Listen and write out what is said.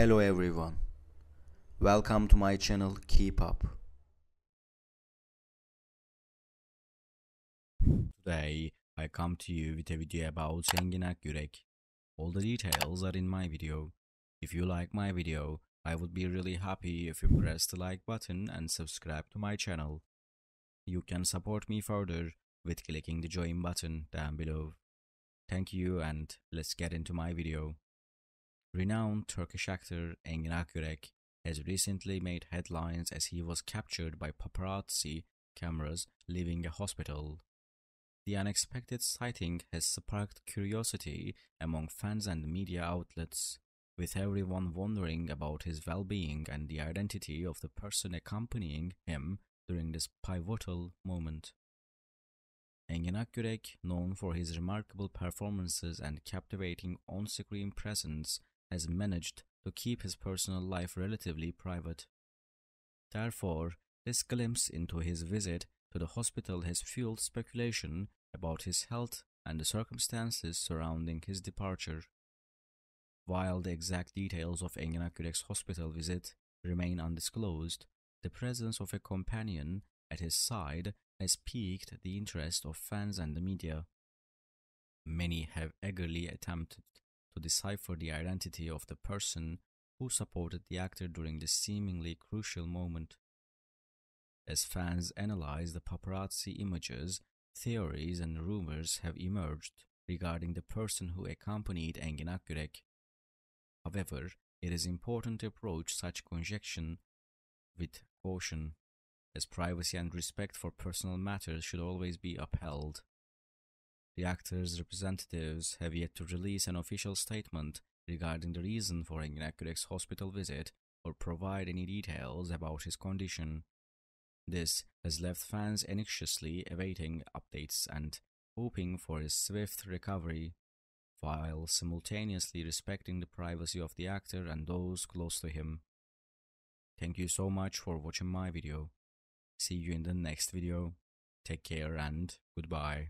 Hello everyone. Welcome to my channel Keep Up. Today, I come to you with a video about Engin Akyürek. All the details are in my video. If you like my video, I would be really happy if you press the like button and subscribe to my channel. You can support me further with clicking the join button down below. Thank you and let's get into my video. Renowned Turkish actor Engin Akyürek has recently made headlines as he was captured by paparazzi cameras leaving a hospital. The unexpected sighting has sparked curiosity among fans and media outlets, with everyone wondering about his well being and the identity of the person accompanying him during this pivotal moment. Engin Akyürek, known for his remarkable performances and captivating on screen presence, has managed to keep his personal life relatively private. Therefore, this glimpse into his visit to the hospital has fueled speculation about his health and the circumstances surrounding his departure. While the exact details of Engin Akyürek's hospital visit remain undisclosed, the presence of a companion at his side has piqued the interest of fans and the media. Many have eagerly attempted to decipher the identity of the person who supported the actor during this seemingly crucial moment. As fans analyze the paparazzi images, theories and rumors have emerged regarding the person who accompanied Engin Akyürek. However, it is important to approach such conjecture with caution, as privacy and respect for personal matters should always be upheld. The actor's representatives have yet to release an official statement regarding the reason for Engin Akyürek's hospital visit or provide any details about his condition. This has left fans anxiously awaiting updates and hoping for his swift recovery, while simultaneously respecting the privacy of the actor and those close to him. Thank you so much for watching my video. See you in the next video. Take care and goodbye.